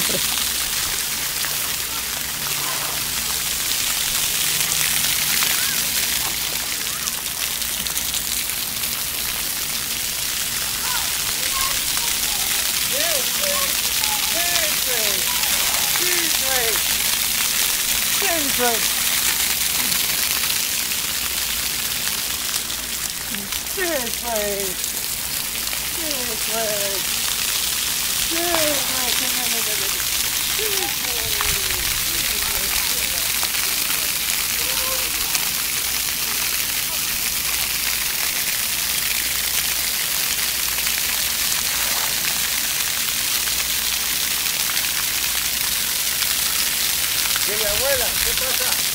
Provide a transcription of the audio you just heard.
siempre. Seriously. Seriously. Seriously. abuela, ¿qué pasa?